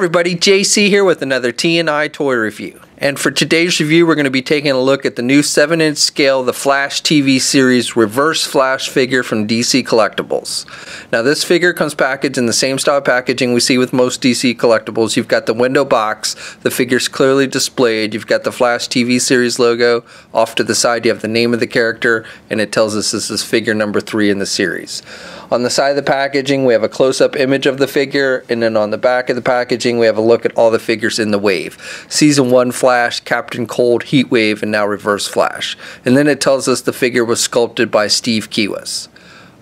everybody, Jay C here with another TNI toy review. And for today's review, we're going to be taking a look at the new 7-inch scale, the Flash TV series Reverse Flash figure from DC Collectibles. Now this figure comes packaged in the same style packaging we see with most DC Collectibles. You've got the window box, the figure's clearly displayed, you've got the Flash TV series logo, off to the side you have the name of the character, and it tells us this is figure number 3 in the series. On the side of the packaging, we have a close-up image of the figure, and then on the back of the packaging, we have a look at all the figures in the wave. Season 1 Flash, Captain Cold, Heat Wave, and now Reverse Flash. And then it tells us the figure was sculpted by Steve Kiwus.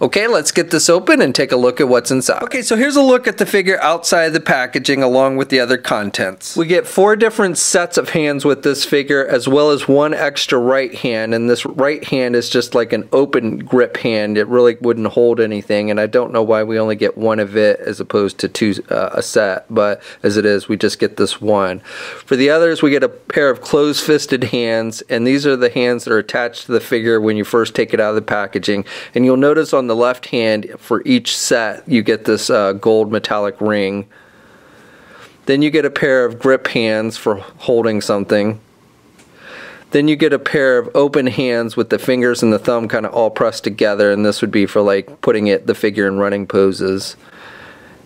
Okay, let's get this open and take a look at what's inside. Okay, so here's a look at the figure outside the packaging along with the other contents. We get four different sets of hands with this figure as well as one extra right hand and this right hand is just like an open grip hand. It really wouldn't hold anything and I don't know why we only get one of it as opposed to two uh, a set, but as it is we just get this one. For the others we get a pair of closed fisted hands and these are the hands that are attached to the figure when you first take it out of the packaging and you'll notice on the left hand for each set you get this uh, gold metallic ring. Then you get a pair of grip hands for holding something. Then you get a pair of open hands with the fingers and the thumb kind of all pressed together and this would be for like putting it the figure in running poses.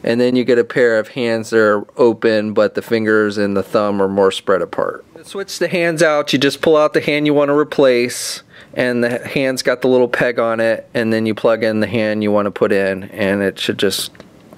And then you get a pair of hands that are open but the fingers and the thumb are more spread apart. Switch the hands out, you just pull out the hand you want to replace and the hand's got the little peg on it and then you plug in the hand you want to put in and it should just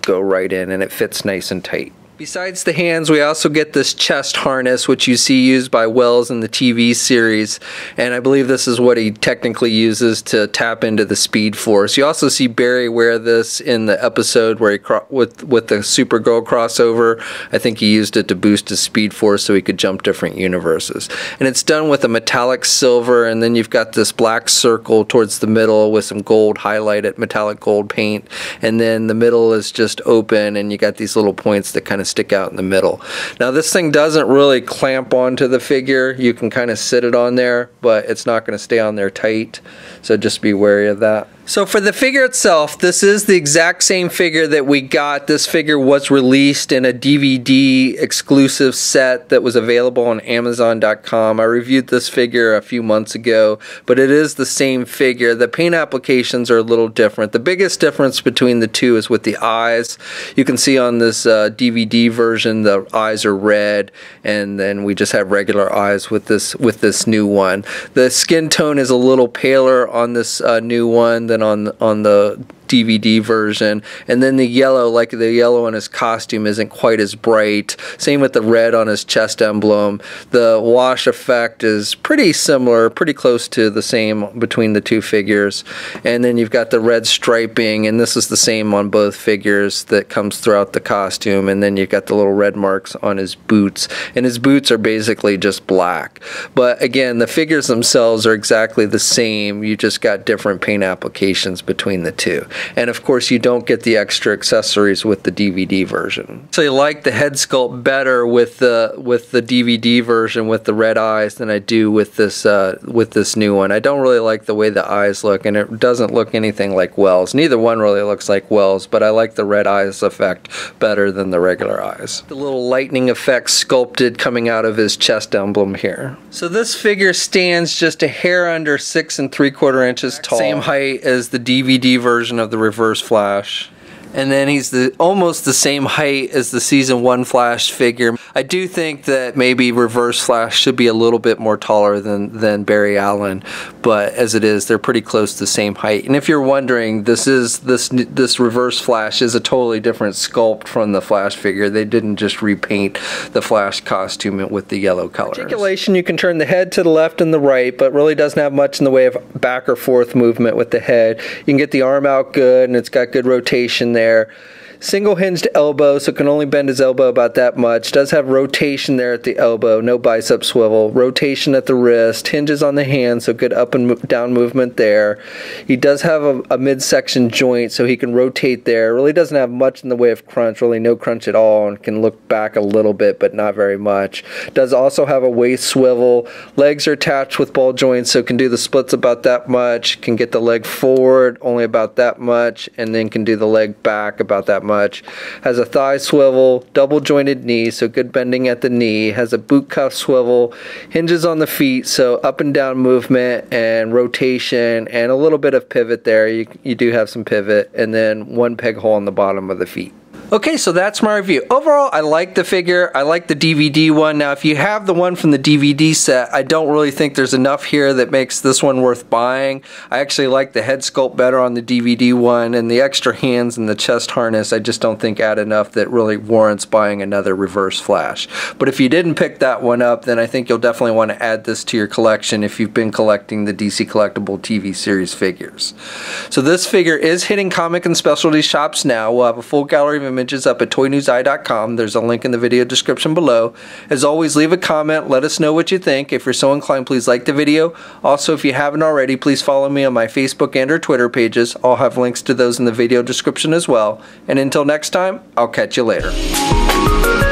go right in and it fits nice and tight. Besides the hands, we also get this chest harness, which you see used by Wells in the TV series, and I believe this is what he technically uses to tap into the Speed Force. You also see Barry wear this in the episode where he with with the Supergirl crossover. I think he used it to boost his Speed Force so he could jump different universes. And it's done with a metallic silver, and then you've got this black circle towards the middle with some gold highlighted metallic gold paint, and then the middle is just open, and you got these little points that kind of of stick out in the middle. Now this thing doesn't really clamp onto the figure. You can kind of sit it on there, but it's not going to stay on there tight. So just be wary of that. So for the figure itself, this is the exact same figure that we got. This figure was released in a DVD exclusive set that was available on Amazon.com. I reviewed this figure a few months ago, but it is the same figure. The paint applications are a little different. The biggest difference between the two is with the eyes. You can see on this uh, DVD version, the eyes are red, and then we just have regular eyes with this with this new one. The skin tone is a little paler on this uh, new one than on on the DVD version. And then the yellow, like the yellow on his costume, isn't quite as bright. Same with the red on his chest emblem. The wash effect is pretty similar, pretty close to the same between the two figures. And then you've got the red striping, and this is the same on both figures that comes throughout the costume. And then you've got the little red marks on his boots. And his boots are basically just black. But again, the figures themselves are exactly the same. You just got different paint applications between the two. And of course, you don't get the extra accessories with the DVD version. So I like the head sculpt better with the with the DVD version with the red eyes than I do with this uh, with this new one. I don't really like the way the eyes look, and it doesn't look anything like Wells. Neither one really looks like Wells, but I like the red eyes effect better than the regular eyes. The little lightning effect sculpted coming out of his chest emblem here. So this figure stands just a hair under six and three quarter inches tall. Same height as the DVD version of the Reverse Flash and then he's the almost the same height as the season one Flash figure. I do think that maybe Reverse Flash should be a little bit more taller than than Barry Allen, but as it is, they're pretty close to the same height. And if you're wondering, this is this this Reverse Flash is a totally different sculpt from the Flash figure. They didn't just repaint the Flash costume with the yellow color. Articulation, you can turn the head to the left and the right, but really doesn't have much in the way of back or forth movement with the head. You can get the arm out good, and it's got good rotation there there. Single hinged elbow, so can only bend his elbow about that much. Does have rotation there at the elbow, no bicep swivel. Rotation at the wrist, hinges on the hand, so good up and down movement there. He does have a, a midsection joint, so he can rotate there. Really doesn't have much in the way of crunch, really no crunch at all, and can look back a little bit, but not very much. Does also have a waist swivel. Legs are attached with ball joints, so can do the splits about that much. Can get the leg forward only about that much, and then can do the leg back about that much much. Has a thigh swivel, double jointed knee, so good bending at the knee. Has a boot cuff swivel, hinges on the feet, so up and down movement and rotation, and a little bit of pivot there. You, you do have some pivot, and then one peg hole on the bottom of the feet. Okay, so that's my review. Overall, I like the figure. I like the DVD one. Now, if you have the one from the DVD set, I don't really think there's enough here that makes this one worth buying. I actually like the head sculpt better on the DVD one, and the extra hands and the chest harness I just don't think add enough that really warrants buying another reverse flash. But if you didn't pick that one up, then I think you'll definitely want to add this to your collection if you've been collecting the DC Collectible TV series figures. So this figure is hitting comic and specialty shops now. We'll have a full gallery of images up at toynewsi.com. There's a link in the video description below. As always, leave a comment. Let us know what you think. If you're so inclined, please like the video. Also, if you haven't already, please follow me on my Facebook and or Twitter pages. I'll have links to those in the video description as well. And until next time, I'll catch you later.